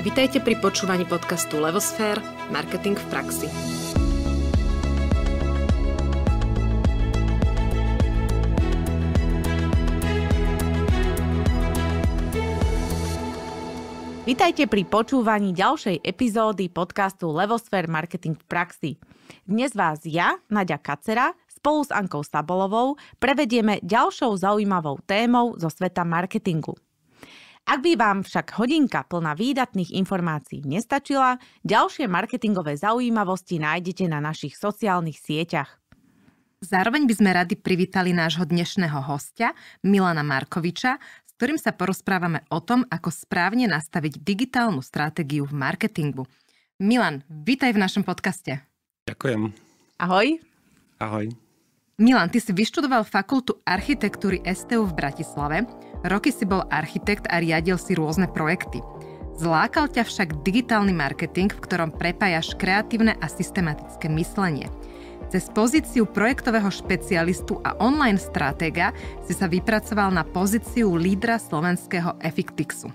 Vitajte pri počúvaní podcastu Levosfér – Marketing v praxi. Vitajte pri počúvaní ďalšej epizódy podcastu Levosfér Marketing v praxi. Dnes vás ja, Nadia Kacera, spolu s Ankou Sabolovou prevedieme ďalšou zaujímavou témou zo sveta marketingu – ak by vám však hodinka plná výdatných informácií nestačila, ďalšie marketingové zaujímavosti nájdete na našich sociálnych sieťach. Zároveň by sme radi privítali nášho dnešného hostia, Milana Markoviča, s ktorým sa porozprávame o tom, ako správne nastaviť digitálnu stratégiu v marketingu. Milan, vítaj v našom podcaste. Ďakujem. Ahoj. Ahoj. Milan, ty si vyštudoval fakultu architektúry STU v Bratislave, Roky si bol architekt a riadil si rôzne projekty. Zlákal ťa však digitálny marketing, v ktorom prepájaš kreatívne a systematické myslenie. Cez pozíciu projektového špecialistu a online stratéga si sa vypracoval na pozíciu lídra slovenského Effectixu.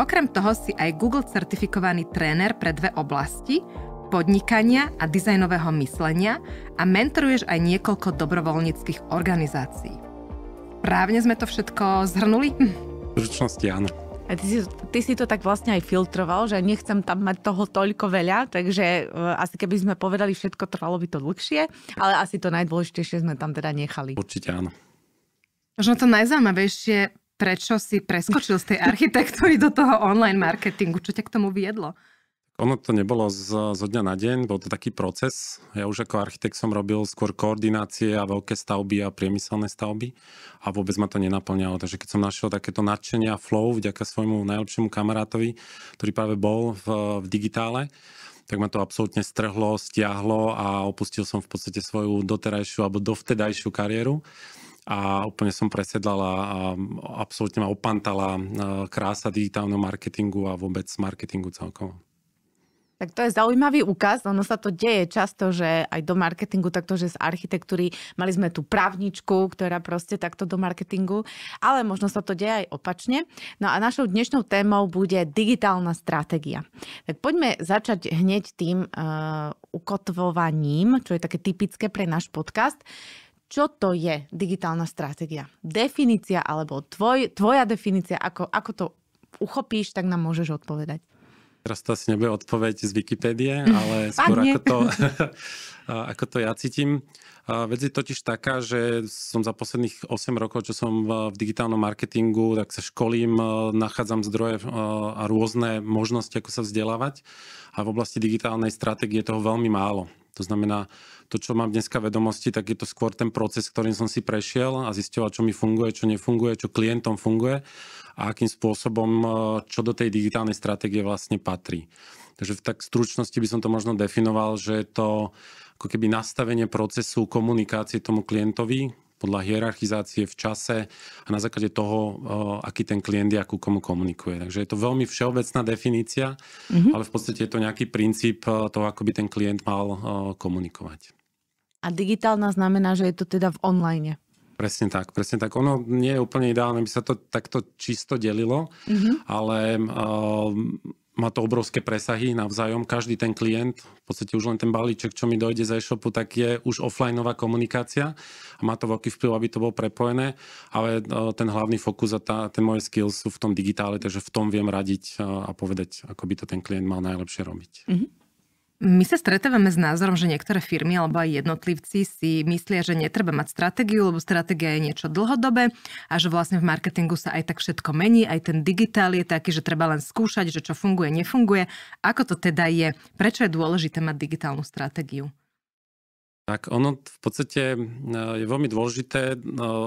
Okrem toho si aj Google certifikovaný tréner pre dve oblasti, podnikania a dizajnového myslenia a mentoruješ aj niekoľko dobrovoľníckých organizácií. Právne sme to všetko zhrnuli? V ručnosti áno. A ty si, ty si to tak vlastne aj filtroval, že nechcem tam mať toho toľko veľa, takže uh, asi keby sme povedali všetko, trvalo by to dlhšie, ale asi to najdôležitejšie sme tam teda nechali. Určite áno. Možno to najzaujímavejšie, prečo si preskočil z tej architektúry do toho online marketingu, čo ťa k tomu viedlo? Ono to nebolo z, zo dňa na deň, bol to taký proces. Ja už ako architekt som robil skôr koordinácie a veľké stavby a priemyselné stavby a vôbec ma to nenaplňalo. Takže keď som našiel takéto nadšenie a flow vďaka svojmu najlepšiemu kamarátovi, ktorý práve bol v, v digitále, tak ma to absolútne strhlo, stiahlo a opustil som v podstate svoju doterajšiu alebo dovtedajšiu kariéru a úplne som presedlal a, absolútne ma opantala krása digitálneho marketingu a vôbec marketingu celkovo. Tak to je zaujímavý úkaz, ono sa to deje často, že aj do marketingu, takto, že z architektúry mali sme tú právničku, ktorá proste takto do marketingu, ale možno sa to deje aj opačne. No a našou dnešnou témou bude digitálna stratégia. Tak poďme začať hneď tým uh, ukotvovaním, čo je také typické pre náš podcast. Čo to je digitálna stratégia? Definícia alebo tvoj, tvoja definícia, ako, ako to uchopíš, tak nám môžeš odpovedať. Teraz to asi nebude odpoveď z Wikipédie, ale skôr ako to, ako to ja cítim. Vec je totiž taká, že som za posledných 8 rokov, čo som v digitálnom marketingu, tak sa školím, nachádzam zdroje a rôzne možnosti, ako sa vzdelávať. A v oblasti digitálnej stratégie je toho veľmi málo. To znamená, to, čo mám dneska vedomosti, tak je to skôr ten proces, ktorým som si prešiel a zistil, čo mi funguje, čo nefunguje, čo klientom funguje a akým spôsobom, e, čo do tej digitálnej stratégie vlastne patrí. Takže v tak stručnosti by som to možno definoval, že je to ako keby nastavenie procesu komunikácie tomu klientovi podľa hierarchizácie v čase a na základe toho, e, aký ten klient je, akú komu komunikuje. Takže je to veľmi všeobecná definícia, mm-hmm. ale v podstate je to nejaký princíp e, toho, ako by ten klient mal komunikovať. A digitálna znamená, že je to teda v online. Presne tak, presne tak. Ono nie je úplne ideálne, by sa to takto čisto delilo, mm-hmm. ale uh, má to obrovské presahy navzájom. Každý ten klient, v podstate už len ten balíček, čo mi dojde z e-shopu, tak je už offlineová komunikácia a má to veľký vplyv, aby to bolo prepojené, ale uh, ten hlavný fokus a tá, ten moje skills sú v tom digitále, takže v tom viem radiť uh, a povedať, ako by to ten klient mal najlepšie robiť. Mm-hmm. My sa stretávame s názorom, že niektoré firmy alebo aj jednotlivci si myslia, že netreba mať stratégiu, lebo stratégia je niečo dlhodobé a že vlastne v marketingu sa aj tak všetko mení, aj ten digitál je taký, že treba len skúšať, že čo funguje, nefunguje. Ako to teda je? Prečo je dôležité mať digitálnu stratégiu? Tak ono v podstate e, je veľmi dôležité e,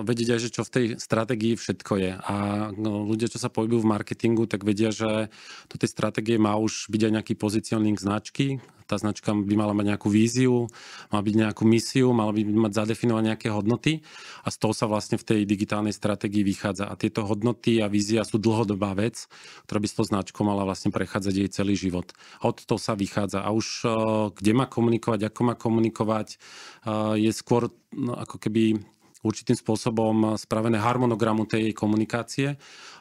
vedieť aj, že čo v tej stratégii všetko je. A no, ľudia, čo sa pohybujú v marketingu, tak vedia, že do tej stratégie má už byť aj nejaký pozicioning značky, tá značka by mala mať nejakú víziu, mala byť nejakú misiu, mala by mať zadefinovať nejaké hodnoty a z toho sa vlastne v tej digitálnej stratégii vychádza. A tieto hodnoty a vízia sú dlhodobá vec, ktorá by s tou značkou mala vlastne prechádzať jej celý život. A od toho sa vychádza. A už kde má komunikovať, ako má komunikovať, je skôr no, ako keby určitým spôsobom spravené harmonogramu tej komunikácie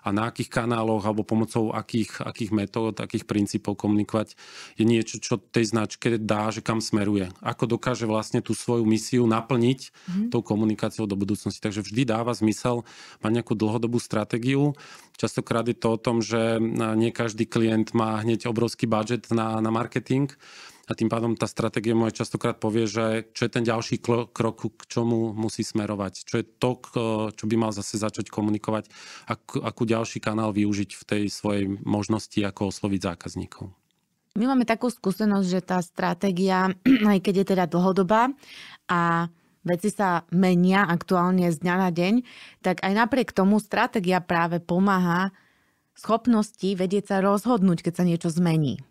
a na akých kanáloch alebo pomocou akých, akých metód, akých princípov komunikovať je niečo, čo tej značke dá, že kam smeruje. Ako dokáže vlastne tú svoju misiu naplniť mm-hmm. tou komunikáciou do budúcnosti. Takže vždy dáva zmysel mať nejakú dlhodobú stratégiu. Častokrát je to o tom, že nie každý klient má hneď obrovský budget na, na marketing a tým pádom tá stratégia moje častokrát povie, že čo je ten ďalší krok, k čomu musí smerovať, čo je to, čo by mal zase začať komunikovať, akú, akú ďalší kanál využiť v tej svojej možnosti, ako osloviť zákazníkov. My máme takú skúsenosť, že tá stratégia, aj keď je teda dlhodobá a veci sa menia aktuálne z dňa na deň, tak aj napriek tomu stratégia práve pomáha schopnosti vedieť sa rozhodnúť, keď sa niečo zmení.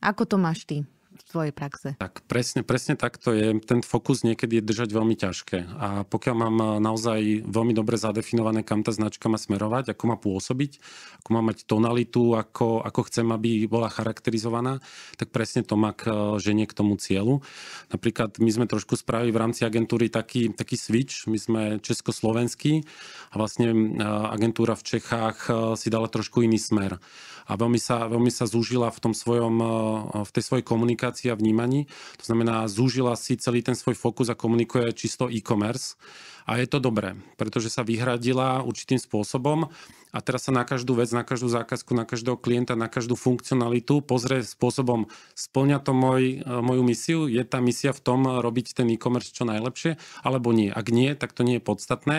Ako to máš ty? Svojej praxe. Tak presne, presne tak je. Ten fokus niekedy je držať veľmi ťažké. A pokiaľ mám naozaj veľmi dobre zadefinované, kam tá značka má smerovať, ako má pôsobiť, ako má mať tonalitu, ako, ako chcem, aby bola charakterizovaná, tak presne to má k, ženie k tomu cieľu. Napríklad my sme trošku spravili v rámci agentúry taký, taký switch. My sme československí a vlastne agentúra v Čechách si dala trošku iný smer a veľmi sa, veľmi sa zúžila v, tom svojom, eh, v tej svojej komunikácii a vnímaní. To znamená, zúžila si celý ten svoj fokus a komunikuje čisto e-commerce. A je to dobré, pretože sa vyhradila určitým spôsobom a teraz sa na každú vec, na každú zákazku, na každého klienta, na každú funkcionalitu pozrie spôsobom, splňa to môj, e, moju misiu, je tá misia v tom robiť ten e-commerce čo najlepšie, alebo nie. Ak nie, tak to nie je podstatné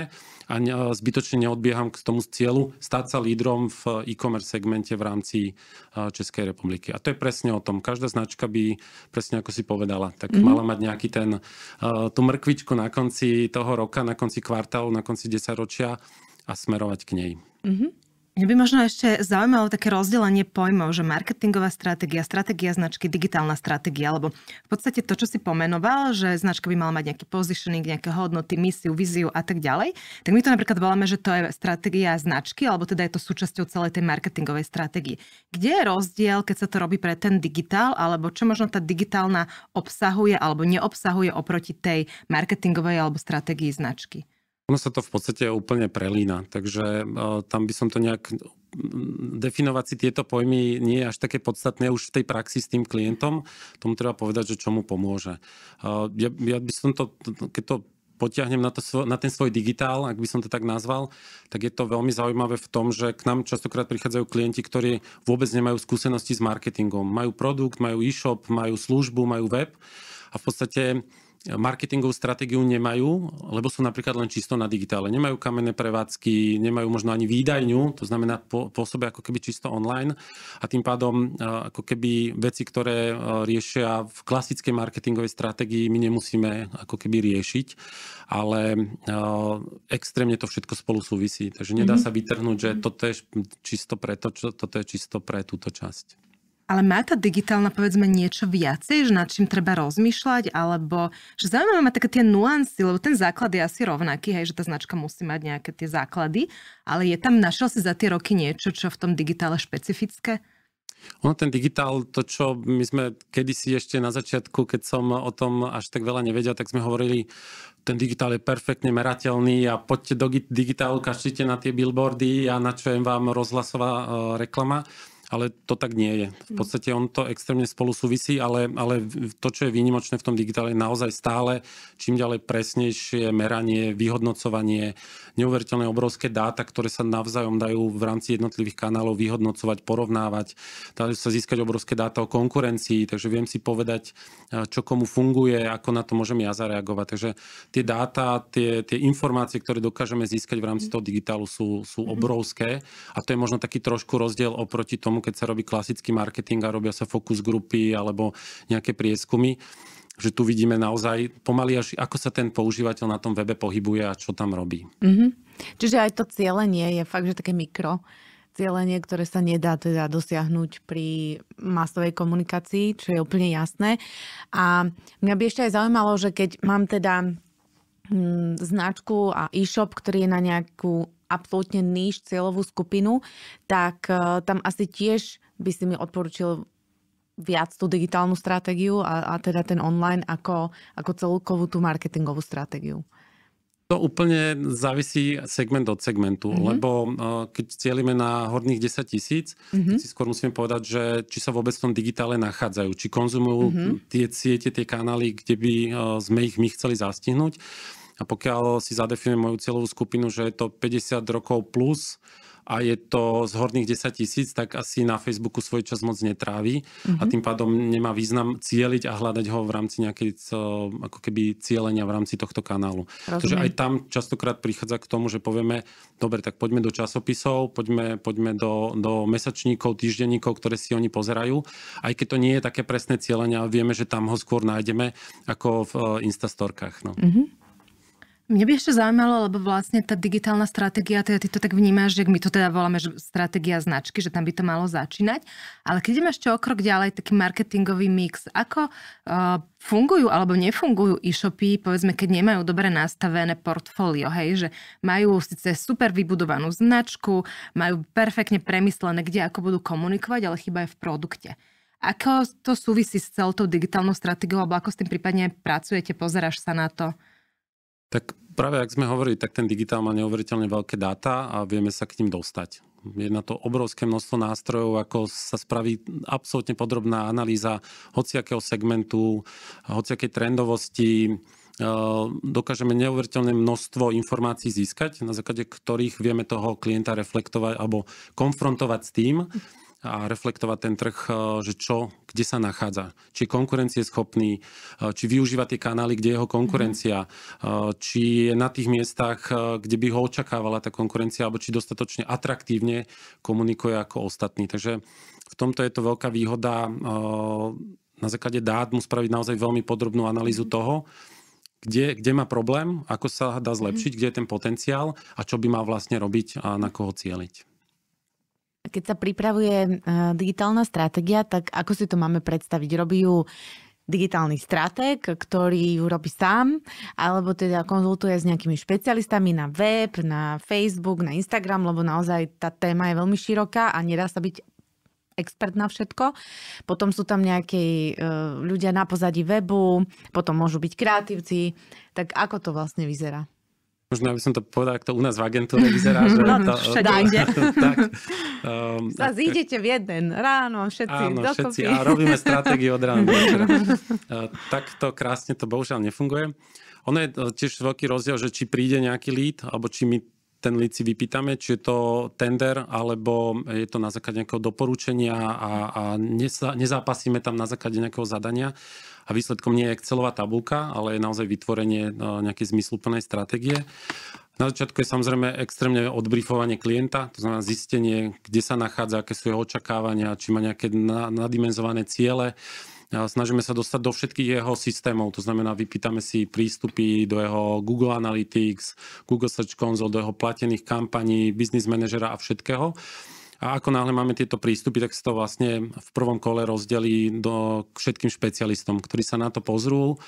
a zbytočne neodbieham k tomu cieľu stať sa lídrom v e-commerce segmente v rámci e, Českej republiky. A to je presne o tom. Každá značka by, presne ako si povedala, tak mm-hmm. mala mať nejaký ten, e, tú mrkvičku na konci toho roka, na konci kvartálu, na konci desaťročia a smerovať k nej. Mm-hmm. Mňa by možno ešte zaujímalo také rozdelenie pojmov, že marketingová stratégia, stratégia značky, digitálna stratégia, alebo v podstate to, čo si pomenoval, že značka by mala mať nejaký positioning, nejaké hodnoty, misiu, víziu a tak ďalej, tak my to napríklad voláme, že to je stratégia značky, alebo teda je to súčasťou celej tej marketingovej stratégie. Kde je rozdiel, keď sa to robí pre ten digitál, alebo čo možno tá digitálna obsahuje alebo neobsahuje oproti tej marketingovej alebo stratégii značky? Ono sa to v podstate úplne prelína, takže uh, tam by som to nejak definovať si tieto pojmy nie je až také podstatné už v tej praxi s tým klientom. Tomu treba povedať, že čo mu pomôže. Uh, ja, ja by som to, keď to potiahnem na, to, na ten svoj digitál, ak by som to tak nazval, tak je to veľmi zaujímavé v tom, že k nám častokrát prichádzajú klienti, ktorí vôbec nemajú skúsenosti s marketingom. Majú produkt, majú e-shop, majú službu, majú web a v podstate marketingovú stratégiu nemajú, lebo sú napríklad len čisto na digitále. Nemajú kamenné prevádzky, nemajú možno ani výdajňu, to znamená pôsobia ako keby čisto online a tým pádom ako keby veci, ktoré riešia v klasickej marketingovej stratégii, my nemusíme ako keby riešiť, ale extrémne to všetko spolu súvisí. Takže nedá mm-hmm. sa vytrhnúť, že toto je čisto pre to, čo, toto je čisto pre túto časť. Ale má tá digitálna, povedzme, niečo viacej, že nad čím treba rozmýšľať, alebo že zaujímavé má také tie nuancy, lebo ten základ je asi rovnaký, hej, že tá značka musí mať nejaké tie základy, ale je tam, našiel si za tie roky niečo, čo v tom digitále špecifické? Ono ten digitál, to čo my sme kedysi ešte na začiatku, keď som o tom až tak veľa nevedel, tak sme hovorili, ten digitál je perfektne merateľný a poďte do digitálu, kašlite na tie billboardy a načujem vám rozhlasová uh, reklama ale to tak nie je. V podstate on to extrémne spolu súvisí, ale, ale to, čo je výnimočné v tom digitále, je naozaj stále čím ďalej presnejšie meranie, vyhodnocovanie, neuveriteľné obrovské dáta, ktoré sa navzájom dajú v rámci jednotlivých kanálov vyhodnocovať, porovnávať. Dajú sa získať obrovské dáta o konkurencii, takže viem si povedať, čo komu funguje, ako na to môžem ja zareagovať. Takže tie dáta, tie, tie informácie, ktoré dokážeme získať v rámci toho digitálu sú, sú mhm. obrovské a to je možno taký trošku rozdiel oproti tomu, tomu, keď sa robí klasický marketing a robia sa fokus grupy alebo nejaké prieskumy, že tu vidíme naozaj pomaly až, ako sa ten používateľ na tom webe pohybuje a čo tam robí. Mm-hmm. Čiže aj to cieľenie je fakt, že také mikro cieľenie, ktoré sa nedá teda dosiahnuť pri masovej komunikácii, čo je úplne jasné. A mňa by ešte aj zaujímalo, že keď mám teda hm, značku a e-shop, ktorý je na nejakú absolútne níž cieľovú skupinu, tak uh, tam asi tiež by si mi odporučil viac tú digitálnu stratégiu a, a teda ten online ako, ako celkovú tú marketingovú stratégiu. To úplne závisí segment od segmentu, mm-hmm. lebo uh, keď cieľime na horných 10 tisíc, mm-hmm. si skôr musíme povedať, že či sa vôbec v tom digitále nachádzajú, či konzumujú mm-hmm. tie siete, tie kanály, kde by uh, sme ich my chceli zastihnúť. A pokiaľ si zadefinujem moju cieľovú skupinu, že je to 50 rokov plus, a je to z horných 10 tisíc, tak asi na Facebooku svoj čas moc netrávi mm-hmm. a mhm. tým pádom nemá význam cieliť a hľadať ho v rámci nejakej ako keby cielenia v rámci tohto kanálu. Rozumiem. Takže aj tam častokrát prichádza k tomu, že povieme, dobre, tak poďme do časopisov, poďme, poďme do, do mesačníkov, týždenníkov, ktoré si oni pozerajú. Aj keď to nie je také presné cielenie, ale vieme, že tam ho skôr nájdeme ako v eh, Instastorkách. No. Mm-hmm. Mne by ešte zaujímalo, lebo vlastne tá digitálna stratégia, teda ty to tak vnímaš, že my to teda voláme že stratégia značky, že tam by to malo začínať. Ale keď ideme ešte o krok ďalej, taký marketingový mix, ako uh, fungujú alebo nefungujú e-shopy, povedzme, keď nemajú dobre nastavené portfólio, hej, že majú síce super vybudovanú značku, majú perfektne premyslené, kde ako budú komunikovať, ale chyba je v produkte. Ako to súvisí s celou tou digitálnou stratégiou, alebo ako s tým prípadne pracujete, pozeráš sa na to? Tak práve ak sme hovorili, tak ten digitál má neuveriteľne veľké dáta a vieme sa k ním dostať. Je na to obrovské množstvo nástrojov, ako sa spraví absolútne podrobná analýza hociakého segmentu, hociakej trendovosti, dokážeme neuveriteľné množstvo informácií získať, na základe ktorých vieme toho klienta reflektovať alebo konfrontovať s tým, a reflektovať ten trh, eh, že čo, kde sa nachádza. Či je konkurencieschopný, eh, či využíva tie kanály, kde je jeho konkurencia, mm. či je na tých miestach, kde by ho očakávala tá konkurencia, alebo či dostatočne atraktívne komunikuje ako ostatní. Takže v tomto je to veľká výhoda na základe dát mu spraviť naozaj veľmi podrobnú analýzu mhm. toho, kde, kde má problém, ako sa dá zlepšiť, mm. kde je ten potenciál a čo by mal vlastne robiť a na koho cieliť. Keď sa pripravuje e, digitálna stratégia, tak ako si to máme predstaviť? Robí ju digitálny stratég, ktorý ju robí sám, alebo teda konzultuje s nejakými špecialistami na web, na Facebook, na Instagram, lebo naozaj tá téma je veľmi široká a nedá sa byť expert na všetko. Potom sú tam nejaké uh, ľudia na pozadí webu, potom môžu byť kreatívci. Tak ako to vlastne vyzerá? Možno aby som to povedal, ak to u nás v agentúre vyzerá. Že no, to, všade ide. tak, um, sa zídete v jeden ráno, všetci áno, všetci a robíme stratégiu od rána do večera. Uh, tak to krásne to bohužiaľ nefunguje. Ono je tiež veľký rozdiel, že či príde nejaký lead, alebo či my ten lead si vypýtame, či je to tender, alebo je to na základe nejakého doporučenia a, a nezápasíme tam na základe nejakého zadania a výsledkom nie je Excelová tabulka, ale je naozaj vytvorenie e, nejakej zmysluplnej stratégie. Na začiatku je samozrejme extrémne odbrifovanie klienta, to znamená zistenie, kde sa nachádza, aké sú jeho očakávania, či má nejaké nadimenzované ciele. Snažíme sa dostať do všetkých jeho systémov, to znamená, vypýtame si prístupy do jeho Google Analytics, Google Search Console, do jeho platených kampaní, business manažera a všetkého. A ako náhle máme tieto prístupy, tak sa to vlastne v prvom kole rozdelí do, k všetkým špecialistom, ktorí sa na to pozrú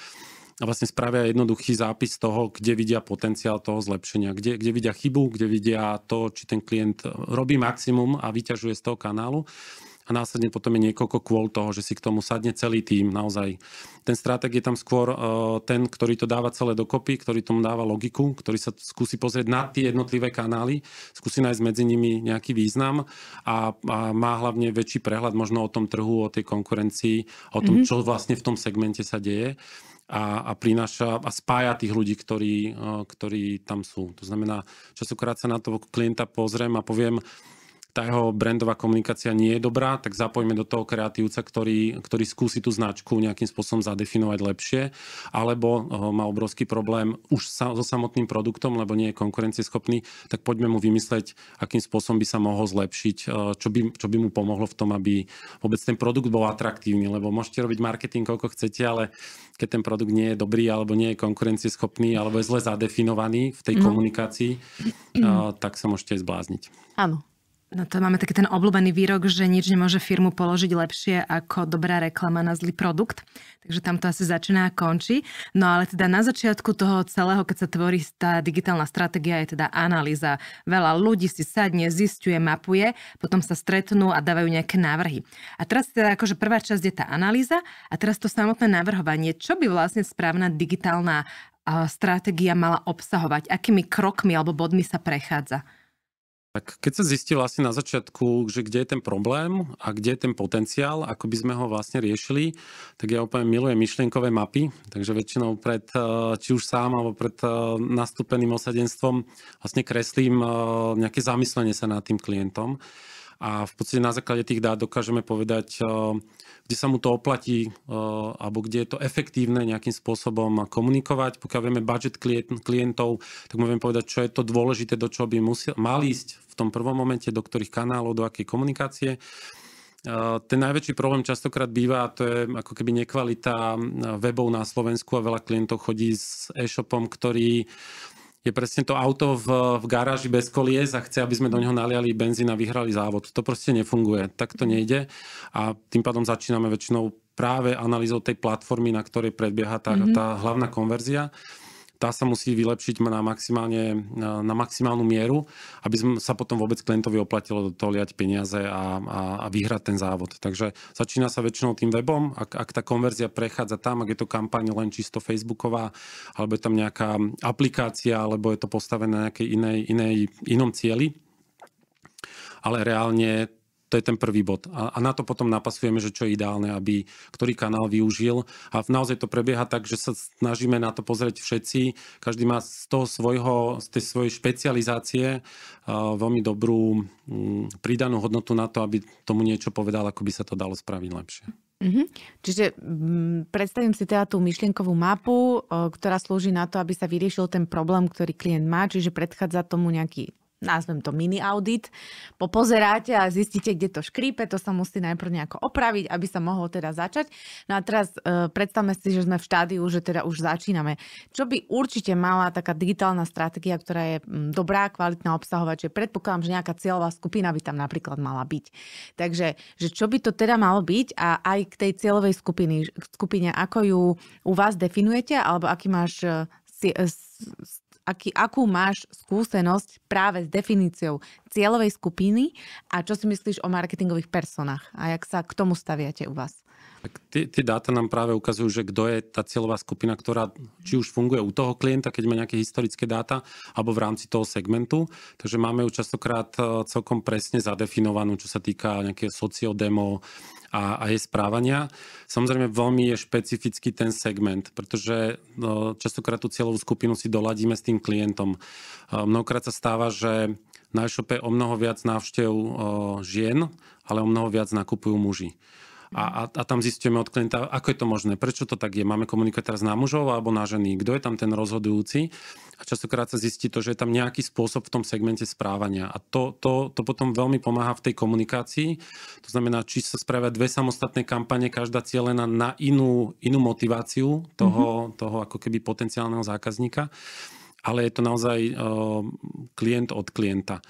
a vlastne spravia jednoduchý zápis toho, kde vidia potenciál toho zlepšenia, kde, kde vidia chybu, kde vidia to, či ten klient robí maximum a vyťažuje z toho kanálu a následne potom je niekoľko kvôl toho, že si k tomu sadne celý tým naozaj. Ten stratég je tam skôr uh, ten, ktorý to dáva celé dokopy, ktorý tomu dáva logiku, ktorý sa skúsi pozrieť na tie jednotlivé kanály, skúsi nájsť medzi nimi nejaký význam a, a má hlavne väčší prehľad možno o tom trhu, o tej konkurencii, o tom, mm-hmm. čo vlastne v tom segmente sa deje a, a prináša a spája tých ľudí, ktorí, uh, ktorí tam sú. To znamená, časokrát sa na to klienta pozriem a poviem, tá jeho brandová komunikácia nie je dobrá, tak zapojme do toho kreatívca, ktorý, ktorý skúsi tú značku nejakým spôsobom zadefinovať lepšie, alebo eh, má obrovský problém už sa, so samotným produktom, lebo nie je konkurencieschopný, tak poďme mu vymysleť, akým spôsobom by sa mohol zlepšiť, eh, čo by, čo by mu pomohlo v tom, aby vôbec ten produkt bol atraktívny, lebo môžete robiť marketing koľko chcete, ale keď ten produkt nie je dobrý, alebo nie je konkurencieschopný, alebo je zle zadefinovaný v tej no. komunikácii, mm. tak sa môžete zblázniť. Áno, No to máme taký ten obľúbený výrok, že nič nemôže firmu položiť lepšie ako dobrá reklama na zlý produkt. Takže tam to asi začína a končí. No ale teda na začiatku toho celého, keď sa tvorí tá digitálna stratégia, je teda analýza. Veľa ľudí si sadne, zistuje, mapuje, potom sa stretnú a dávajú nejaké návrhy. A teraz teda akože prvá časť je tá analýza a teraz to samotné navrhovanie. Čo by vlastne správna digitálna stratégia mala obsahovať? Akými krokmi alebo bodmi sa prechádza? Tak keď sa zistilo asi na začiatku, že kde je ten problém a kde je ten potenciál, ako by sme ho vlastne riešili, tak ja úplne milujem myšlienkové mapy, takže väčšinou pred, eh, či už sám alebo pred eh, nastúpeným osadenstvom vlastne kreslím eh, nejaké zamyslenie sa nad tým klientom a v podstate na základe tých dát dokážeme povedať, kde sa mu to oplatí alebo kde je to efektívne nejakým spôsobom komunikovať. Pokiaľ vieme budget klientov, tak môžeme povedať, čo je to dôležité, do čoho by musel, mal ísť v tom prvom momente, do ktorých kanálov, do akej komunikácie. Ten najväčší problém častokrát býva, to je ako keby nekvalita webov na Slovensku a veľa klientov chodí s e-shopom, ktorý je presne to auto v, v garáži bez kolies a chce, aby sme do neho naliali benzín a vyhrali závod. To proste nefunguje, tak to nejde a tým pádom začíname väčšinou práve analýzou tej platformy, na ktorej predbieha tá, mm-hmm. tá hlavná konverzia tá sa musí vylepšiť na, maximálne, na maximálnu mieru, aby sa potom vôbec klientovi oplatilo do toho liať peniaze a, a, a vyhrať ten závod. Takže začína sa väčšinou tým webom, ak, ak tá konverzia prechádza tam, ak je to kampaň len čisto facebooková, alebo je tam nejaká aplikácia, alebo je to postavené na nejakej inej, inej, inom cieli, ale reálne to je ten prvý bod. A, a na to potom napasujeme, že čo je ideálne, aby ktorý kanál využil. A naozaj to prebieha tak, že sa snažíme na to pozrieť všetci. Každý má z toho svojho, z tej svojej špecializácie uh, veľmi dobrú um, pridanú hodnotu na to, aby tomu niečo povedal, ako by sa to dalo spraviť lepšie. Mm-hmm. Čiže m, predstavím si teda tú myšlienkovú mapu, o, ktorá slúži na to, aby sa vyriešil ten problém, ktorý klient má, čiže predchádza tomu nejaký nazvem to mini audit, popozeráte a zistíte, kde to škrípe, to sa musí najprv nejako opraviť, aby sa mohlo teda začať. No a teraz e, predstavme si, že sme v štádiu, že teda už začíname. Čo by určite mala taká digitálna stratégia, ktorá je dobrá, kvalitná, obsahovať, že predpokladám, že nejaká cieľová skupina by tam napríklad mala byť. Takže, že čo by to teda malo byť a aj k tej cieľovej skupiny, skupine, ako ju u vás definujete, alebo aký máš e, e, aký, akú máš skúsenosť práve s definíciou cieľovej skupiny a čo si myslíš o marketingových personách a jak sa k tomu staviate u vás? Tak tie, tie dáta nám práve ukazujú, že kto je tá cieľová skupina, ktorá či už funguje u toho klienta, keď má nejaké historické dáta, alebo v rámci toho segmentu. Takže máme ju častokrát e, celkom presne zadefinovanú, čo sa týka nejakého sociodemo, a, a jej správania. Samozrejme veľmi je špecifický ten segment, pretože no, častokrát tú cieľovú skupinu si doladíme s tým klientom. Mnohokrát sa stáva, že na e-shope o mnoho viac návštev žien, ale o mnoho viac nakupujú muži a, a, a tam zistíme od klienta, ako je to možné, prečo to tak je. Máme komunikovať teraz na mužov alebo na ženy, kto je tam ten rozhodujúci. A častokrát sa zistí to, že je tam nejaký spôsob v tom segmente správania. A to, to, to potom veľmi pomáha v tej komunikácii. To znamená, či sa spravia dve samostatné kampane, každá cieľená na inú, inú motiváciu toho, mm-hmm. toho ako keby potenciálneho zákazníka. Ale je to naozaj uh, klient od klienta.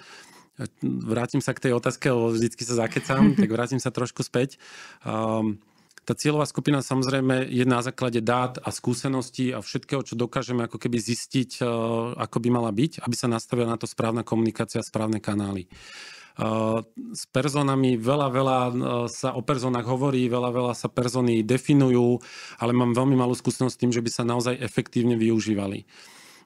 Vrátim sa k tej otázke, lebo vždycky sa zakecam, tak vrátim sa trošku späť. Um, tá cieľová skupina samozrejme je na základe dát a skúseností a všetkého, čo dokážeme ako keby zistiť, uh, ako by mala byť, aby sa nastavila na to správna komunikácia, správne kanály. Uh, s personami veľa, veľa sa o personách hovorí, veľa, veľa sa persony definujú, ale mám veľmi malú skúsenosť s tým, že by sa naozaj efektívne využívali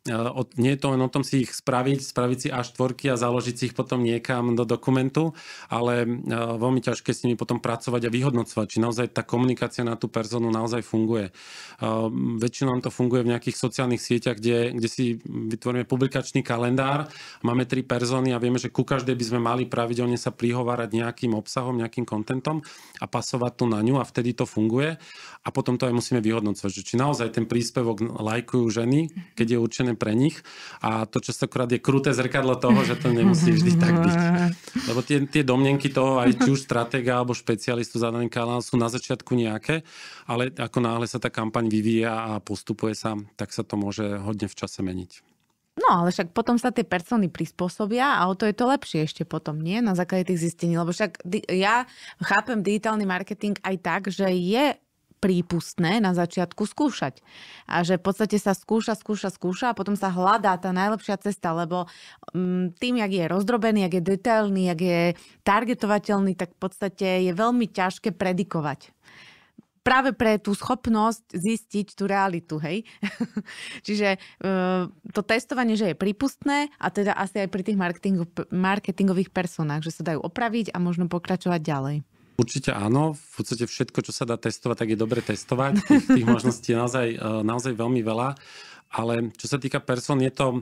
nie je to len o tom si ich spraviť, spraviť si až tvorky a založiť si ich potom niekam do dokumentu, ale veľmi ťažké s nimi potom pracovať a vyhodnocovať, či naozaj tá komunikácia na tú personu naozaj funguje. Väčšinou nám to funguje v nejakých sociálnych sieťach, kde, kde si vytvoríme publikačný kalendár, máme tri persony a vieme, že ku každej by sme mali pravidelne sa prihovárať nejakým obsahom, nejakým kontentom a pasovať to na ňu a vtedy to funguje. A potom to aj musíme vyhodnocovať, že či naozaj ten príspevok lajkujú ženy, keď je určené určené pre nich a to častokrát je kruté zrkadlo toho, že to nemusí vždy tak byť. Lebo tie, tie domnenky toho aj či už stratéga alebo špecialistu za daný kanál sú na začiatku nejaké, ale ako náhle sa tá kampaň vyvíja a postupuje sa, tak sa to môže hodne v čase meniť. No, ale však potom sa tie persony prispôsobia a o to je to lepšie ešte potom, nie? Na základe tých zistení. Lebo však ja chápem digitálny marketing aj tak, že je prípustné na začiatku skúšať. A že v podstate sa skúša, skúša, skúša a potom sa hľadá tá najlepšia cesta, lebo mm, tým, jak je rozdrobený, jak je detailný, jak je targetovateľný, tak v podstate je veľmi ťažké predikovať práve pre tú schopnosť zistiť tú realitu, hej. Čiže uh, to testovanie, že je prípustné a teda asi aj pri tých marketingo, marketingových personách, že sa dajú opraviť a možno pokračovať ďalej. Určite áno. V podstate všetko, čo sa dá testovať, tak je dobre testovať. Tých, tých možností je naozaj, e, naozaj veľmi veľa. Ale čo sa týka person, je to,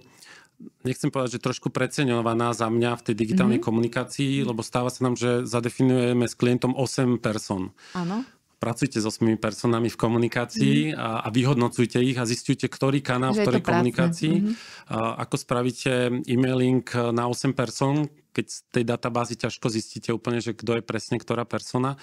nechcem povedať, že trošku preceňovaná za mňa v tej digitálnej mm-hmm. komunikácii, lebo stáva sa nám, že zadefinujeme s klientom 8 person. Áno pracujte so svojimi personami v komunikácii mm. a, a vyhodnocujte ich a zistujte, ktorý kanál v ktorej komunikácii. Mm-hmm. A, ako spravíte e-mailing na 8 person, keď z tej databázy ťažko zistíte úplne, že kto je presne ktorá persona.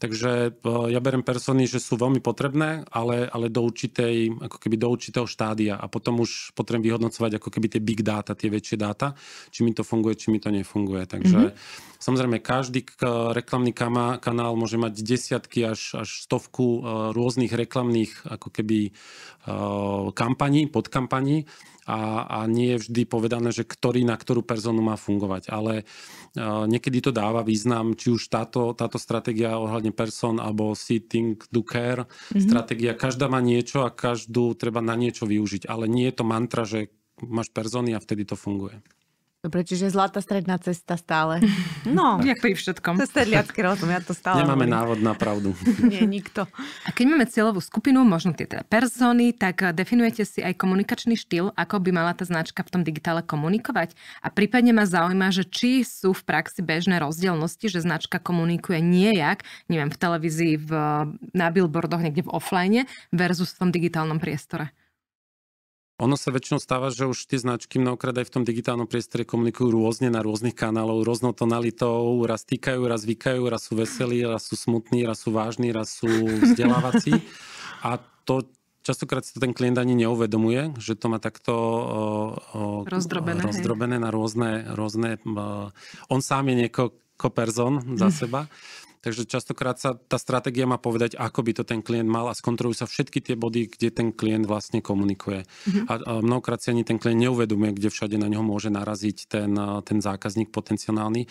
Takže e, ja berem persony, že sú veľmi potrebné, ale, ale do, určitej, ako keby do určitého štádia a potom už potrebujem vyhodnocovať ako keby tie big data, tie väčšie dáta, či mi to funguje, či mi to nefunguje. Takže mm-hmm. samozrejme každý reklamný kanál môže mať desiatky až, až stovku e, rôznych reklamných ako keby e, kampaní, podkampaní a, a nie je vždy povedané, že ktorý na ktorú personu má fungovať. Ale uh, niekedy to dáva význam, či už táto, táto stratégia ohľadne person alebo sitting do care mm-hmm. stratégia. Každá má niečo a každú treba na niečo využiť. Ale nie je to mantra, že máš persony a vtedy to funguje. Dobre, čiže zlatá stredná cesta stále. No. Jak pri všetkom. Sedliacký rozum, ja to stále Nemáme hovorím. návod na pravdu. Nie, nikto. A keď máme cieľovú skupinu, možno tie teda persony, tak eh, definujete si aj komunikačný štýl, ako by mala tá značka v tom digitále komunikovať. A prípadne ma zaujíma, že či sú v praxi bežné rozdielnosti, že značka komunikuje nejak, neviem, v televízii, v, na billboardoch, niekde v offline versus v tom digitálnom priestore. Ono sa väčšinou stáva, že už tie značky mnohokrát aj v tom digitálnom priestore komunikujú rôzne na rôznych kanálov, rôznou tonalitou, raz týkajú, raz vykajú, raz sú veselí, raz sú smutní, raz sú vážni, raz sú vzdelávací. A to častokrát si to ten klient ani neuvedomuje, že to má takto o, o, rozdrobené, rozdrobené na rôzne, rôzne o, on sám je niekoľko person za seba. Takže častokrát sa tá stratégia má povedať, ako by to ten klient mal a skontrolujú sa všetky tie body, kde ten klient vlastne komunikuje. Mm-hmm. A, a mnohokrát si ani ten klient neuvedomuje, kde všade na neho môže naraziť ten, ten zákazník potenciálny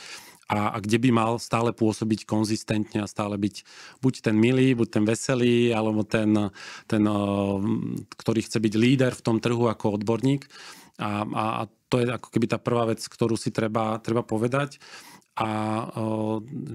a, a kde by mal stále pôsobiť konzistentne a stále byť buď ten milý, buď ten veselý, alebo ten, ten ktorý chce byť líder v tom trhu ako odborník. A, a, a to je ako keby tá prvá vec, ktorú si treba, treba povedať a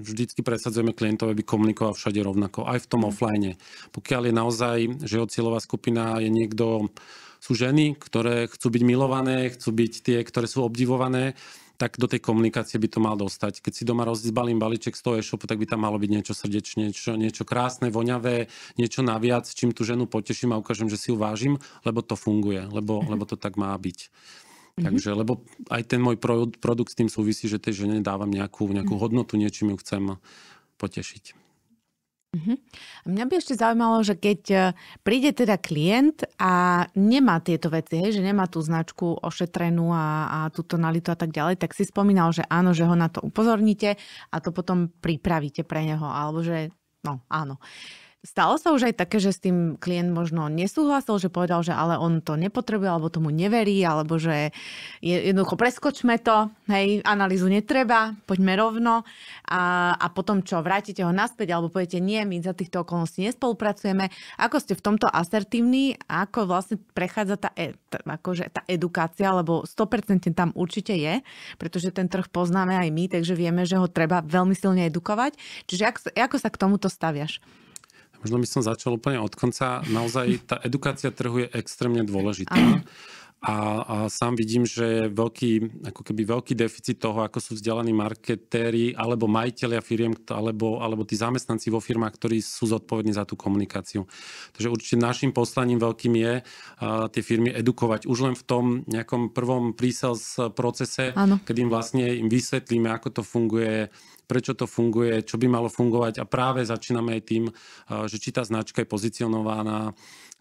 vždycky presadzujeme klientov, aby komunikoval všade rovnako, aj v tom mm. offline. Pokiaľ je naozaj, že jeho cieľová skupina je niekto, sú ženy, ktoré chcú byť milované, chcú byť tie, ktoré sú obdivované, tak do tej komunikácie by to mal dostať. Keď si doma rozdbalím balíček z toho e-shopu, tak by tam malo byť niečo srdečné, niečo, niečo krásne, voňavé, niečo naviac, čím tú ženu poteším a ukážem, že si ju vážim, lebo to funguje, lebo, mhm. lebo to tak má byť. Mm-hmm. Takže, lebo aj ten môj produkt s tým súvisí, že tej žene dávam nejakú, nejakú mm-hmm. hodnotu, niečím ju chcem potešiť. Uh-huh. Mňa by ešte zaujímalo, že keď e, príde teda klient a nemá tieto veci, hej, že nemá tú značku ošetrenú a, a tú tonalitu a tak ďalej, tak si spomínal, že áno, že ho na to upozorníte a to potom pripravíte pre neho, alebo že no áno. Uh, Stalo sa už aj také, že s tým klient možno nesúhlasil, že povedal, že ale on to nepotrebuje, alebo tomu neverí, alebo že jednoducho preskočme to, hej, analýzu netreba, poďme rovno a, a potom čo, vrátite ho naspäť, alebo poviete nie, my za týchto okolností nespolupracujeme. Ako ste v tomto asertívni, ako vlastne prechádza tá, e, tá, akože tá edukácia, lebo 100% tam určite je, pretože ten trh poznáme aj my, takže vieme, že ho treba veľmi silne edukovať. Čiže ako, ako sa k tomuto staviaš? Možno by som začal úplne od konca. Naozaj tá edukácia trhu je extrémne dôležitá. A, a sám vidím, že je veľký, ako keby veľký deficit toho, ako sú vzdelaní marketéri alebo majiteľia firiem, alebo, alebo tí zamestnanci vo firmách, ktorí sú zodpovední za tú komunikáciu. Takže určite našim poslaním veľkým je uh, tie firmy edukovať už len v tom nejakom prvom pre-sales procese, ano. keď im vlastne im vysvetlíme, ako to funguje, prečo to funguje, čo by malo fungovať. A práve začíname aj tým, že či tá značka je pozicionovaná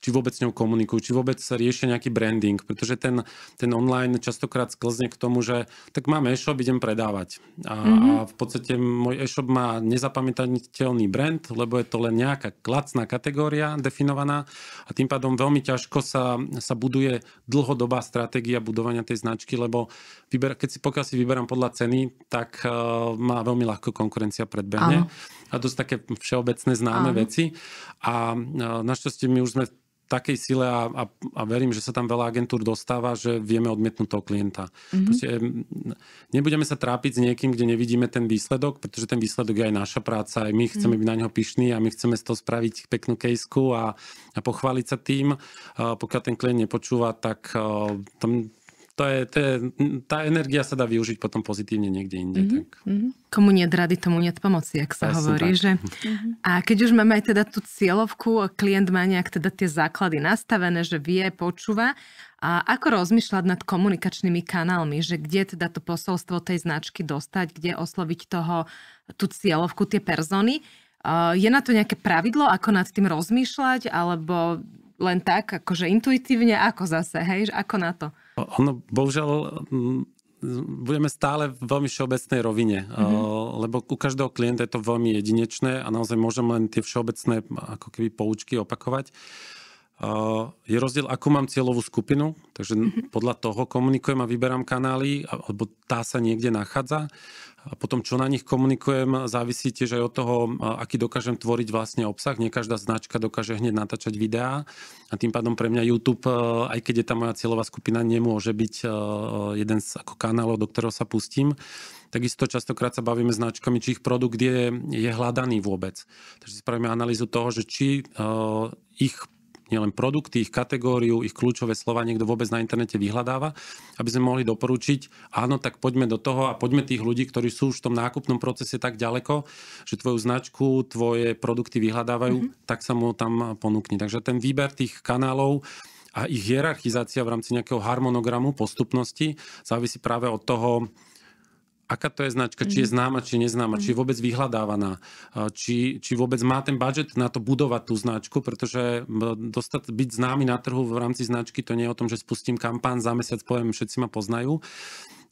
či vôbec s ňou komunikujú, či vôbec riešia nejaký branding, pretože ten, ten online častokrát sklzne k tomu, že tak mám e-shop, idem predávať. A, mm-hmm. a v podstate môj e-shop má nezapamätateľný brand, lebo je to len nejaká lacná kategória definovaná a tým pádom veľmi ťažko sa, sa buduje dlhodobá stratégia budovania tej značky, lebo vyber, keď si, pokiaľ si vyberám podľa ceny, tak uh, má veľmi ľahko konkurencia predbehne. A dosť také všeobecné známe Áno. veci. A uh, našťastie my už sme takej sile a, a, a verím, že sa tam veľa agentúr dostáva, že vieme odmietnúť toho klienta. Mm-hmm. Proste, nebudeme sa trápiť s niekým, kde nevidíme ten výsledok, pretože ten výsledok je aj naša práca, aj my chceme mm. byť na neho pyšní a my chceme z toho spraviť peknú kejsku a, a pochváliť sa tým. A pokiaľ ten klient nepočúva, tak tam to je, to je, tá energia sa dá využiť potom pozitívne niekde inde. Mm-hmm. Tak. Mm-hmm. Komu nie rady, tomu nie pomoci, ak sa Presne hovorí. Že... Mm-hmm. A keď už máme aj teda tú cieľovku, klient má nejak teda tie základy nastavené, že vie, počúva, a ako rozmýšľať nad komunikačnými kanálmi, že kde teda to posolstvo tej značky dostať, kde osloviť toho, tú cieľovku, tie persony. Je na to nejaké pravidlo, ako nad tým rozmýšľať, alebo len tak, akože intuitívne, ako zase, hej, ako na to? Ono, bohužiaľ, budeme stále v veľmi všeobecnej rovine, mm-hmm. lebo u každého klienta je to veľmi jedinečné a naozaj môžem len tie všeobecné ako keby poučky opakovať. Je rozdiel, akú mám cieľovú skupinu, takže mm-hmm. podľa toho komunikujem a vyberám kanály, alebo tá sa niekde nachádza. A potom, čo na nich komunikujem, závisí tiež aj od toho, aký dokážem tvoriť vlastne obsah. Nie každá značka dokáže hneď natáčať videá a tým pádom pre mňa YouTube, aj keď je tá moja cieľová skupina, nemôže byť jeden z ako kanálov, do ktorého sa pustím. Takisto častokrát sa bavíme značkami, či ich produkt je, je hľadaný vôbec. Takže spravíme analýzu toho, že či uh, ich nielen produkty, ich kategóriu, ich kľúčové slova niekto vôbec na internete vyhľadáva, aby sme mohli doporučiť, áno, tak poďme do toho a poďme tých ľudí, ktorí sú už v tom nákupnom procese tak ďaleko, že tvoju značku, tvoje produkty vyhľadávajú, mm-hmm. tak sa mu tam ponúkni. Takže ten výber tých kanálov a ich hierarchizácia v rámci nejakého harmonogramu postupnosti závisí práve od toho, aká to je značka, či je mhm. známa, či neznáma, či je mhm. vôbec vyhľadávaná, či, či vôbec má ten budget na to budovať tú značku, pretože dostať, byť známy na trhu v rámci značky, to nie je o tom, že spustím kampán, za mesiac poviem, všetci ma poznajú.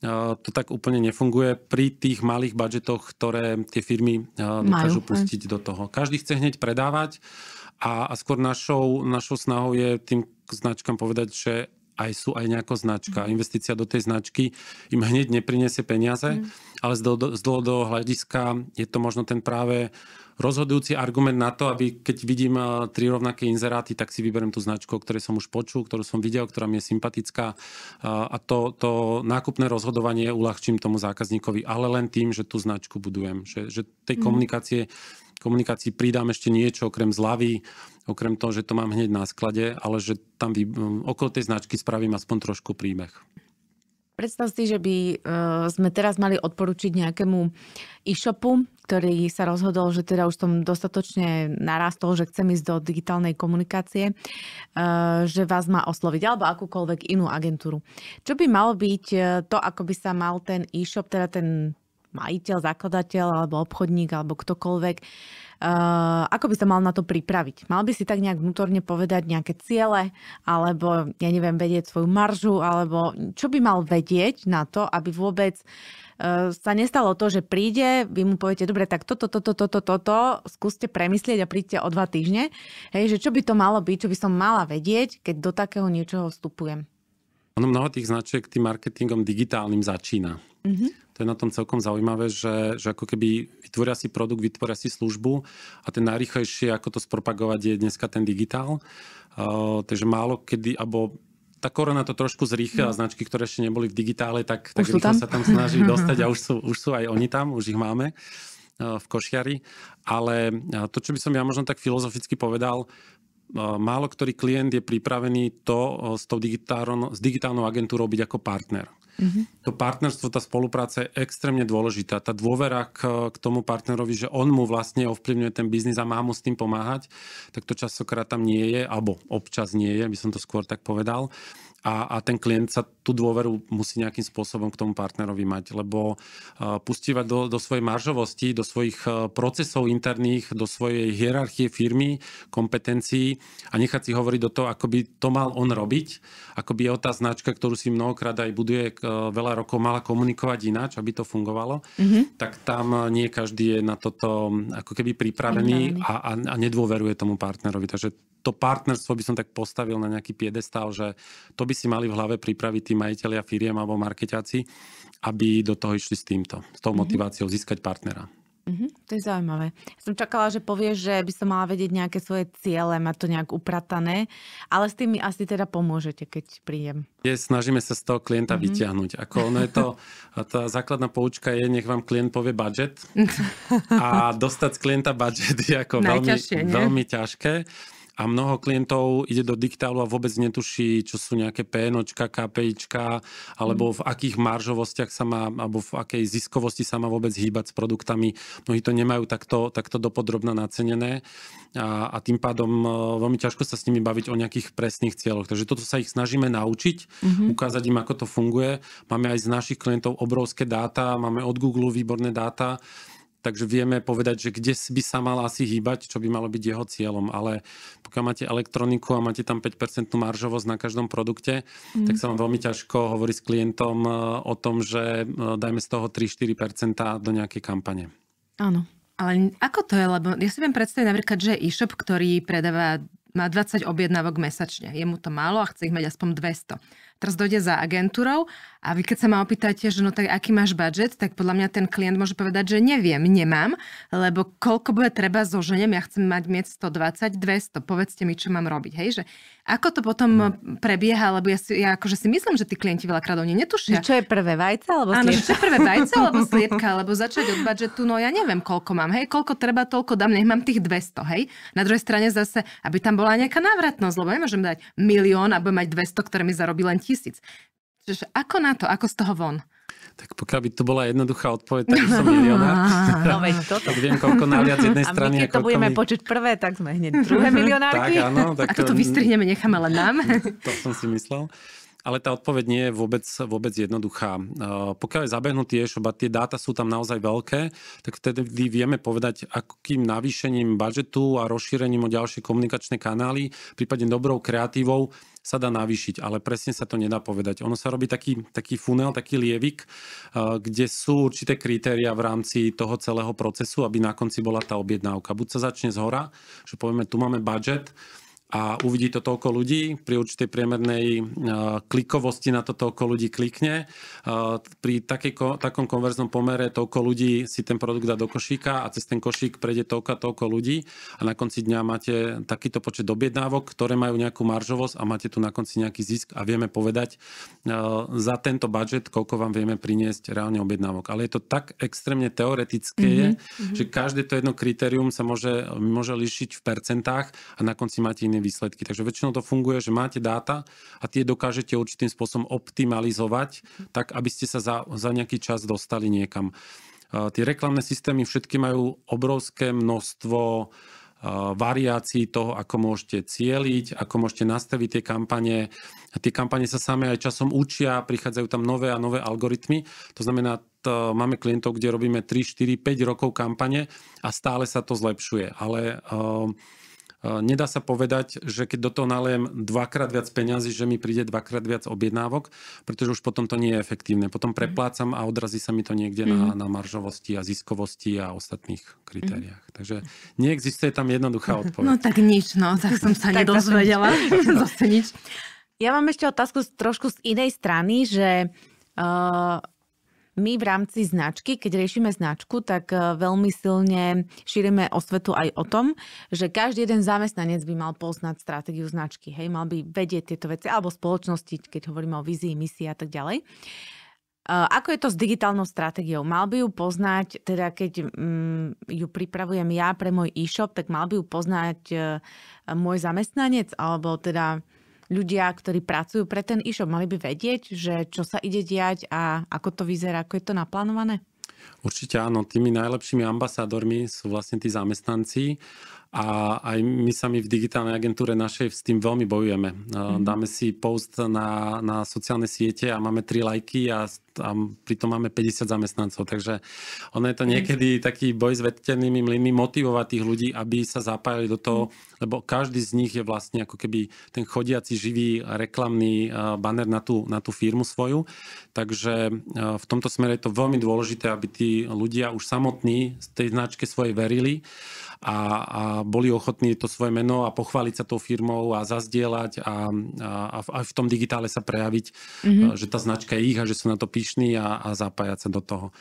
To tak úplne nefunguje pri tých malých budžetoch, ktoré tie firmy dokážu Majú, pustiť do toho. Každý chce hneď predávať a, a skôr našou, našou snahou je tým značkám povedať, že aj sú aj nejaká značka. Mm. Investícia do tej značky im hneď nepriniesie peniaze, mm. ale z, z dlhodobého hľadiska je to možno ten práve rozhodujúci argument na to, aby keď vidím eh, tri rovnaké inzeráty, tak si vyberiem tú značku, o ktorej som už počul, ktorú som videl, ktorá mi je sympatická eh, a to, to nákupné rozhodovanie uľahčím tomu zákazníkovi, ale len tým, že tú značku budujem. Že, že tej mm. komunikácie komunikácii pridám ešte niečo okrem zľavy, okrem toho, že to mám hneď na sklade, ale že tam vy, okolo tej značky spravím aspoň trošku príbeh. Predstav si, že by uh, sme teraz mali odporučiť nejakému e-shopu, ktorý sa rozhodol, že teda už som dostatočne narastol, že chcem ísť do digitálnej komunikácie, uh, že vás má osloviť, alebo akúkoľvek inú agentúru. Čo by malo byť to, ako by sa mal ten e-shop, teda ten majiteľ, zakladateľ alebo obchodník alebo ktokoľvek, ako by sa mal na to pripraviť? Mal by si tak nejak vnútorne povedať nejaké ciele alebo, ja neviem, vedieť svoju maržu alebo čo by mal vedieť na to, aby vôbec uh, sa nestalo to, že príde, vy mu poviete, dobre, tak toto, toto, toto, toto, skúste premyslieť a príďte o dva týždne. Hej, že čo by to malo byť, čo by som mala vedieť, keď do takého niečoho vstupujem? Ono mnoho tých značiek tým marketingom digitálnym začína. Mm-hmm. Je na tom celkom zaujímavé, že, že ako keby vytvoria si produkt, vytvoria si službu a ten najrychlejšie, ako to spropagovať, je dneska ten digitál. Uh, takže málo kedy, alebo tá korona to trošku zrýchla, no. značky, ktoré ešte neboli v digitále, tak, tak rýchlo tam? sa tam snaží dostať a už sú, už sú aj oni tam, už ich máme v košiari. Ale to, čo by som ja možno tak filozoficky povedal, málo ktorý klient je pripravený to s, tou digitálnou, s digitálnou agentúrou byť ako partner. Mm-hmm. To partnerstvo, tá spolupráca je extrémne dôležitá. Tá dôvera k, k tomu partnerovi, že on mu vlastne ovplyvňuje ten biznis a má mu s tým pomáhať, tak to častokrát tam nie je, alebo občas nie je, by som to skôr tak povedal. A, a ten klient sa tú dôveru musí nejakým spôsobom k tomu partnerovi mať, lebo uh, pustívať do, do svojej maržovosti, do svojich uh, procesov interných, do svojej hierarchie firmy, kompetencií a nechať si hovoriť do toho, ako by to mal on robiť, ako by je tá značka, ktorú si mnohokrát aj buduje uh, veľa rokov, mala komunikovať ináč, aby to fungovalo, mm-hmm. tak tam nie každý je na toto ako keby pripravený a, a, a nedôveruje tomu partnerovi. Takže to partnerstvo by som tak postavil na nejaký piedestal, že to by si mali v hlave pripraviť tí majiteľia firiem alebo markeťáci, aby do toho išli s týmto, s tou mhm. motiváciou získať partnera. Mm-hmm, to je zaujímavé. Ja som čakala, že povieš, že by som mala vedieť nejaké svoje ciele, mať to nejak upratané, ale s tým mi asi teda pomôžete, keď prídem. Je, snažíme sa z toho klienta mm-hmm. vyťahnuť. Ako ono je to, tá základná poučka je, nech vám klient povie budget a dostať z klienta budget je ako veľmi, veľmi ťažké a mnoho klientov ide do diktálu a vôbec netuší, čo sú nejaké PNOčka, KPIčka, alebo v akých maržovostiach sa má, alebo v akej ziskovosti sa má vôbec hýbať s produktami. Mnohí to nemajú takto, takto dopodrobne nacenené a, a tým pádom e, veľmi ťažko sa s nimi baviť o nejakých presných cieľoch. Takže toto sa ich snažíme naučiť, mm-hmm. ukázať im, ako to funguje. Máme aj z našich klientov obrovské dáta, máme od Google výborné dáta, takže vieme povedať, že kde by sa mal asi hýbať, čo by malo byť jeho cieľom. Ale pokiaľ máte elektroniku a máte tam 5% maržovosť na každom produkte, mm. tak sa vám veľmi ťažko hovorí s klientom e, o tom, že e, dajme z toho 3-4% do nejakej kampane. Áno. Ale ako to je? Lebo ja si viem predstaviť napríklad, že e-shop, ktorý predáva má 20 objednávok mesačne. Je mu to málo a chce ich mať aspoň 200 teraz dojde za agentúrou a vy keď sa ma opýtate, že no tak aký máš budget, tak podľa mňa ten klient môže povedať, že neviem, nemám, lebo koľko bude treba zoženiem, ja chcem mať miec 120, 200, povedzte mi, čo mám robiť, hej, že ako to potom hmm. prebieha, lebo ja, si, ja akože si myslím, že tí klienti veľakrát oni netušia. Čo je prvé vajce alebo sliepka? Áno, čo je prvé vajce alebo sliepka, alebo začať od budžetu, no ja neviem, koľko mám, hej, koľko treba, toľko dám, nech mám tých 200, hej. Na druhej strane zase, aby tam bola nejaká návratnosť, lebo nemôžem dať milión a budem mať 200, ktoré mi zarobí len tisíc. Čiže ako na to, ako z toho von? Tak pokiaľ by to bola jednoduchá odpoveď, tak som milionár. No veď toto. tak viem, koľko naviac jednej strany. A my keď to budeme mi... počuť prvé, tak sme hneď druhé milionárky. tak, áno. Tak a to, to vystrihneme, necháme len nám. to som si myslel. Ale tá odpoveď nie je vôbec, vôbec jednoduchá. Pokiaľ je zabehnutý a tie dáta sú tam naozaj veľké, tak vtedy vieme povedať, akým navýšením budžetu a rozšírením o ďalšie komunikačné kanály, prípadne dobrou kreatívou, sa dá navýšiť, ale presne sa to nedá povedať. Ono sa robí taký, taký funel, taký lievik, kde sú určité kritéria v rámci toho celého procesu, aby na konci bola tá objednávka. Buď sa začne z hora, že povieme, tu máme budget, a uvidí to toľko ľudí, pri určitej priemernej klikovosti na to toľko ľudí klikne. Pri takej, takom konverznom pomere toľko ľudí si ten produkt dá do košíka a cez ten košík prejde toľko toľko ľudí a na konci dňa máte takýto počet objednávok, ktoré majú nejakú maržovosť a máte tu na konci nejaký zisk a vieme povedať za tento budget, koľko vám vieme priniesť reálne objednávok. Ale je to tak extrémne teoretické, mm-hmm. že každé to jedno kritérium sa môže, môže líšiť v percentách a na konci máte iný výsledky. Takže väčšinou to funguje, že máte dáta a tie dokážete určitým spôsobom optimalizovať, tak aby ste sa za, za nejaký čas dostali niekam. Tie reklamné systémy všetky majú obrovské množstvo variácií toho, ako môžete cieliť, ako môžete nastaviť tie kampane. Tie kampane sa same aj časom učia, prichádzajú tam nové a nové algoritmy. To znamená, to máme klientov, kde robíme 3, 4, 5 rokov kampane a stále sa to zlepšuje. Ale uh, Nedá sa povedať, že keď do toho nalejem dvakrát viac peňazí, že mi príde dvakrát viac objednávok, pretože už potom to nie je efektívne. Potom mhm. preplácam a odrazí sa mi to niekde mm. na, mhm. na maržovosti a ziskovosti a ostatných kritériách. Mm. Takže neexistuje tam jednoduchá odpoveď. No tak nič, no, tak som sa nedozvedela. Zase nič. Ja mám ešte otázku trošku z inej strany, že uh, my v rámci značky, keď riešime značku, tak e, veľmi silne šírime osvetu aj o tom, že každý jeden zamestnanec by mal poznať stratégiu značky. Hej, mal by vedieť tieto veci, alebo spoločnosti, keď hovoríme o vízii, misii a tak ďalej. E, ako je to s digitálnou stratégiou? Mal by ju poznať, teda keď mm, ju pripravujem ja pre môj e-shop, tak mal by ju poznať e, môj zamestnanec, alebo teda ľudia, ktorí pracujú pre ten e-shop, mali by vedieť, že čo sa ide diať a ako to vyzerá, ako je to naplánované? Určite áno, tými najlepšími ambasádormi sú vlastne tí zamestnanci a aj my sami v digitálnej agentúre našej s tým veľmi bojujeme. Mm-hmm. Dáme si post na, na sociálne siete a máme tri lajky a, a pritom máme 50 zamestnancov. Takže ono je to niekedy taký boj s veternými mlynmi motivovať tých ľudí, aby sa zapájali do toho, mm-hmm. lebo každý z nich je vlastne ako keby ten chodiaci živý reklamný banner na tú, na tú firmu svoju. Takže v tomto smere je to veľmi dôležité, aby tí ľudia už samotní z tej značke svojej verili a, a boli ochotní to svoje meno a pochváliť sa tou firmou a zazdieľať a, a, a v tom digitále sa prejaviť, mm-hmm. že tá značka je ich a že sú na to pyšní a, a zapájať sa do toho.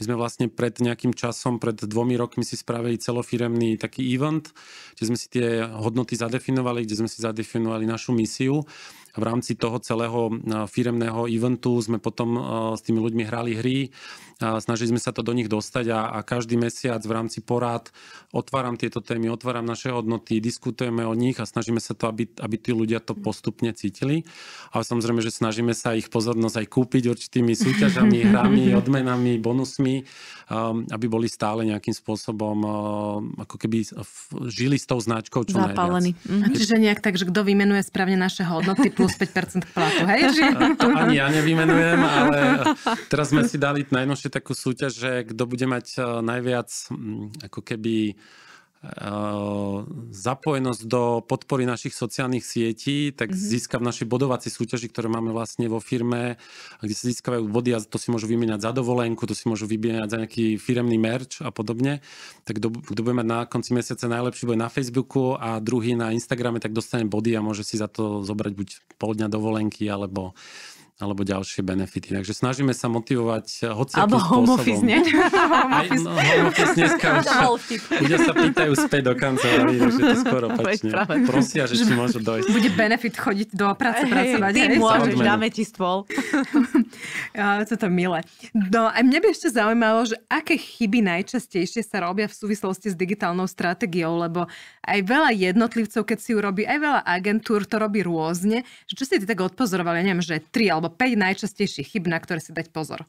My sme vlastne pred nejakým časom, pred dvomi rokmi si spravili celofiremný taký event, kde sme si tie hodnoty zadefinovali, kde sme si zadefinovali našu misiu v rámci toho celého firemného eventu sme potom s tými ľuďmi hrali hry, snažili sme sa to do nich dostať a, a každý mesiac v rámci porád otváram tieto témy, otváram naše hodnoty, diskutujeme o nich a snažíme sa to, aby, aby tí ľudia to postupne cítili. Ale samozrejme, že snažíme sa ich pozornosť aj kúpiť určitými súťažami, hrami, odmenami, bonusmi, aby boli stále nejakým spôsobom ako keby žili s tou značkou čo Zapálení. najviac. Čiže nejak tak, že kto vymenuje správne naše hodnoty, plus 5% platu, hej? Že... To ani ja nevymenujem, ale teraz sme si dali najnovšie takú súťaž, že kto bude mať eh, najviac mm, ako keby zapojenosť do podpory našich sociálnych sietí, tak mm-hmm. získa v našej bodovacej súťaži, ktoré máme vlastne vo firme, kde sa získavajú body a to si môžu vymieňať za dovolenku, to si môžu vymieňať za nejaký firemný merch a podobne. Tak kto, kto bude mať na konci mesiaca najlepší bude na Facebooku a druhý na Instagrame, tak dostane body a môže si za to zobrať buď pol dňa dovolenky alebo alebo ďalšie benefity. Takže snažíme sa motivovať eh, hociakým Alebo home office, nie? Aj, no, home office dneska už ľudia sa pýtajú späť do kancelárii, takže to skoro pačne. Prosia, že či môžu dojsť. Bude benefit chodiť do práce, hey, pracovať. Ty hej, môžeš, dáme ti stôl. ja, to je milé. No a mne by ešte zaujímalo, že aké chyby najčastejšie sa robia v súvislosti s digitálnou stratégiou, lebo aj veľa jednotlivcov, keď si urobí, aj veľa agentúr to robí rôzne. Čo si ty tak odpozoroval, ja neviem, že tri alebo 5 najčastejších chyb, na ktoré si dať pozor.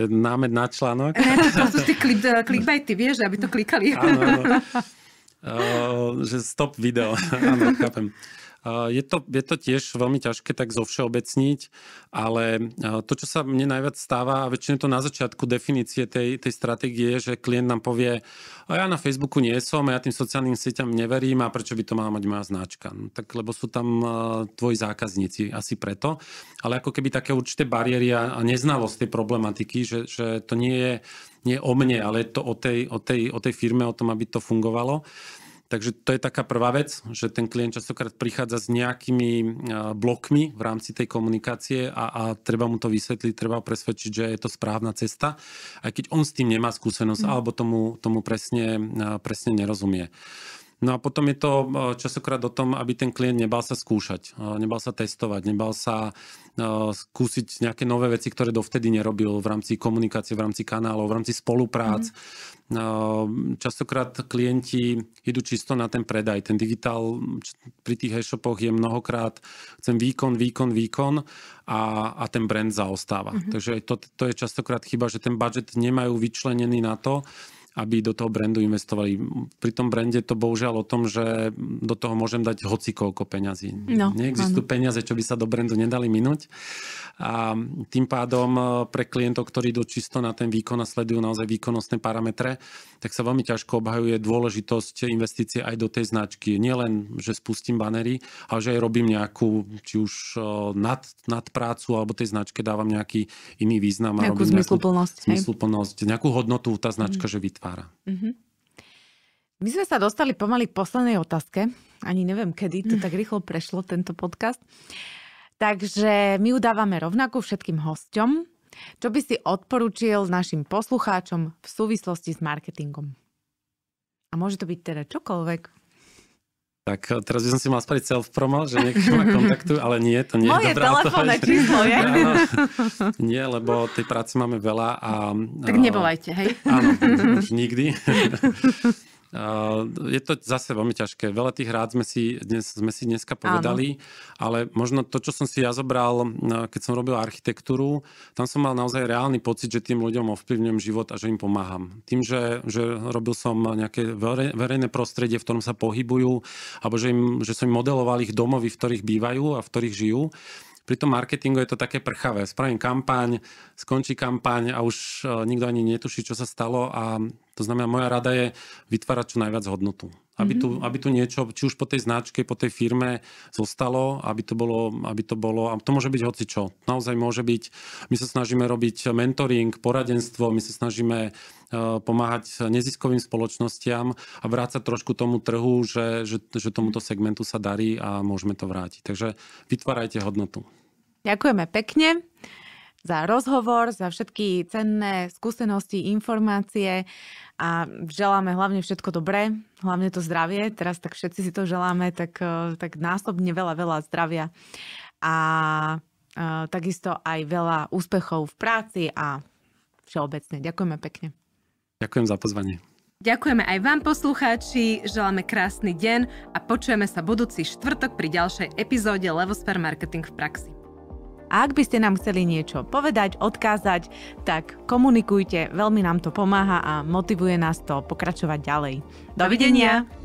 Námed na článok? Ne, to sú tie click, clickbaity, vieš, aby to klikali. Áno, áno. Uh, že stop video. áno, chápem. Je to, je to tiež veľmi ťažké tak zovšeobecniť, ale to, čo sa mne najviac stáva, a väčšinou to na začiatku definície tej, tej stratégie, že klient nám povie, a ja na Facebooku nie som, ja tým sociálnym sieťam neverím a prečo by to mala mať moja značka. No, tak lebo sú tam tvoji zákazníci, asi preto. Ale ako keby také určité bariéry a, a neznalosť tej problematiky, že, že to nie je nie o mne, ale je to o tej, o, tej, o tej firme, o tom, aby to fungovalo. Takže to je taká prvá vec, že ten klient častokrát prichádza s nejakými blokmi v rámci tej komunikácie a, a treba mu to vysvetliť, treba presvedčiť, že je to správna cesta, aj keď on s tým nemá skúsenosť mm. alebo tomu, tomu presne, presne nerozumie. No a potom je to časokrát o tom, aby ten klient nebal sa skúšať, nebal sa testovať, nebal sa skúsiť nejaké nové veci, ktoré dovtedy nerobil v rámci komunikácie, v rámci kanálov, v rámci spoluprác. Mm. Častokrát klienti idú čisto na ten predaj. Ten digitál pri tých e-shopoch je mnohokrát chcem výkon, výkon, výkon a, a ten brand zaostáva. Mm-hmm. Takže to, to je častokrát chyba, že ten budget nemajú vyčlenený na to, aby do toho brandu investovali. Pri tom brande to bohužiaľ o tom, že do toho môžem dať hoci koľko peňazí. No, Neexistujú áno. peniaze, čo by sa do brandu nedali minúť. A tým pádom e, pre klientov, ktorí idú čisto na ten výkon a sledujú naozaj výkonnostné parametre, tak sa veľmi ťažko obhajuje dôležitosť investície aj do tej značky. Nielen, že spustím banery, ale že aj robím nejakú, či už e, nad, nad prácu, alebo tej značke dávam nejaký iný význam. Nejakú zmysluplnosť. Zmysluplnosť, nejakú hodnotu tá značka, mm. že vytvára vytvára. Mm-hmm. My sme sa dostali pomaly k poslednej otázke. Ani neviem, kedy to tak rýchlo prešlo, tento podcast. Takže my udávame rovnako všetkým hosťom. Čo by si odporúčil našim poslucháčom v súvislosti s marketingom? A môže to byť teda čokoľvek. Tak eh, teraz by som si mal spraviť self-promo, že niekto ma kontaktuje, ale nie, to nie Moje je dobrá telefónne číslo je. Áno, nie, lebo tej práce máme veľa a... Tak nevolajte, hej? Áno, už nikdy. je to zase veľmi ťažké. Veľa tých rád sme si, dnes, sme si dneska povedali, Áno. ale možno to, čo som si ja zobral, keď som robil architektúru, tam som mal naozaj reálny pocit, že tým ľuďom ovplyvňujem život a že im pomáham. Tým, že, že robil som nejaké verejné prostredie, v ktorom sa pohybujú, alebo že, im, že som im modeloval ich domovy, v ktorých bývajú a v ktorých žijú, pri tom marketingu je to také prchavé. Spravím kampaň, skončí kampaň a už e, nikto ani netuší, čo sa stalo a to znamená, moja rada je vytvárať čo najviac hodnotu. Aby tu, mhm. aby tu niečo, či už po tej značke, po tej firme zostalo, aby to bolo, aby to bolo, a to môže byť hoci čo. Naozaj môže byť, my sa snažíme robiť mentoring, poradenstvo, my sa snažíme e, pomáhať neziskovým spoločnostiam a vrácať trošku tomu trhu, že, že, že tomuto segmentu sa darí a môžeme to vrátiť. Takže vytvárajte hodnotu. Ďakujeme pekne za rozhovor, za všetky cenné skúsenosti, informácie a želáme hlavne všetko dobré, hlavne to zdravie. Teraz tak všetci si to želáme, tak, eh, tak násobne veľa, veľa zdravia a, a eh, takisto aj veľa úspechov v práci a všeobecne. Ďakujeme pekne. Ďakujem za pozvanie. Ďakujeme aj vám poslucháči, želáme krásny deň a počujeme sa budúci štvrtok pri ďalšej epizóde Levosphere Marketing v praxi. A ak by ste nám chceli niečo povedať, odkázať, tak komunikujte, veľmi nám to pomáha a motivuje nás to pokračovať ďalej. Dovidenia! Dovidenia.